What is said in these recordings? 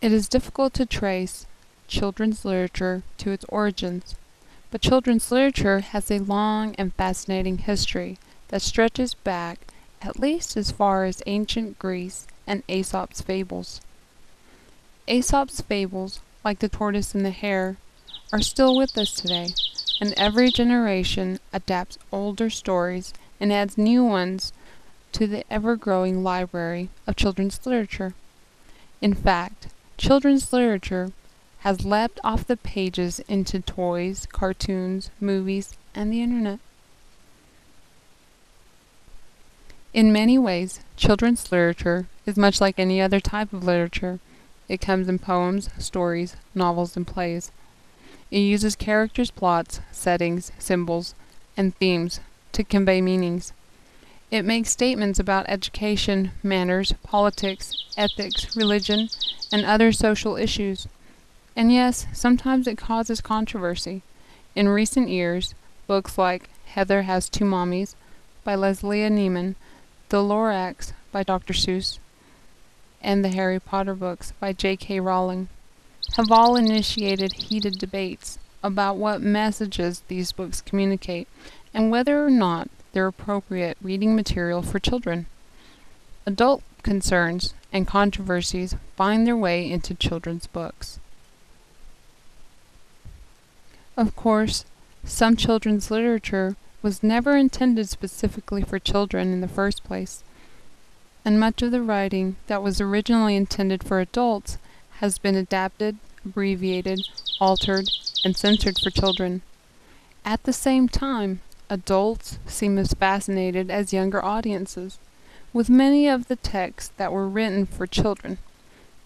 It is difficult to trace children's literature to its origins, but children's literature has a long and fascinating history that stretches back at least as far as ancient Greece and Aesop's fables. Aesop's fables, like the tortoise and the hare, are still with us today, and every generation adapts older stories and adds new ones to the ever growing library of children's literature. In fact, children's literature has leapt off the pages into toys, cartoons, movies, and the internet. In many ways, children's literature is much like any other type of literature. It comes in poems, stories, novels, and plays. It uses characters, plots, settings, symbols, and themes to convey meanings. It makes statements about education, manners, politics, ethics, religion, and other social issues. And yes, sometimes it causes controversy. In recent years, books like Heather Has Two Mommies by Lesléa Newman, The Lorax by Dr. Seuss, and the Harry Potter books by J.K. Rowling have all initiated heated debates about what messages these books communicate and whether or not they're appropriate reading material for children. Adult concerns and controversies find their way into children's books. Of course, some children's literature was never intended specifically for children in the first place, and much of the writing that was originally intended for adults has been adapted, abbreviated, altered, and censored for children. At the same time, adults seem as fascinated as younger audiences with many of the texts that were written for children.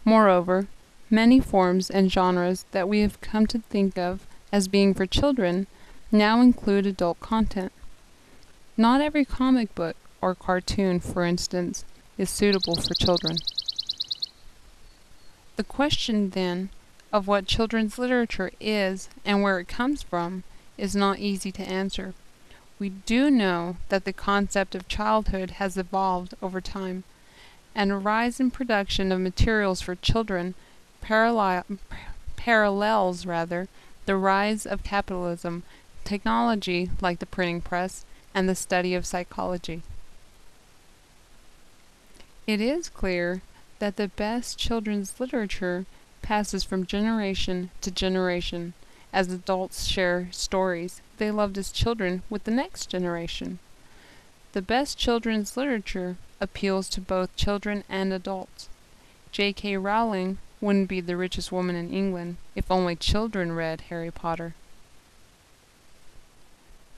Moreover, many forms and genres that we have come to think of as being for children now include adult content. Not every comic book or cartoon, for instance, is suitable for children. The question, then, of what children's literature is and where it comes from is not easy to answer. We do know that the concept of childhood has evolved over time, and a rise in production of materials for children parallel, parallels rather the rise of capitalism, technology like the printing press, and the study of psychology. It is clear that the best children's literature passes from generation to generation as adults share stories they loved as children with the next generation. The best children's literature appeals to both children and adults. J.K. Rowling wouldn't be the richest woman in England if only children read Harry Potter.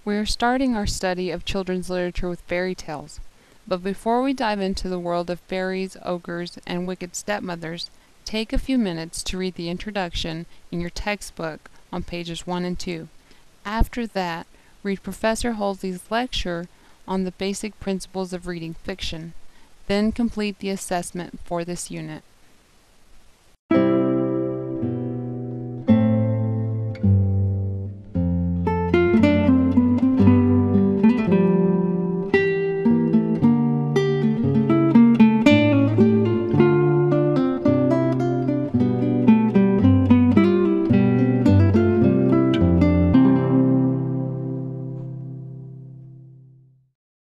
We are starting our study of children's literature with fairy tales. But before we dive into the world of fairies, ogres, and wicked stepmothers, take a few minutes to read the introduction in your textbook on pages 1 and 2. After that, read Professor Halsey's lecture on the basic principles of reading fiction. Then complete the assessment for this unit.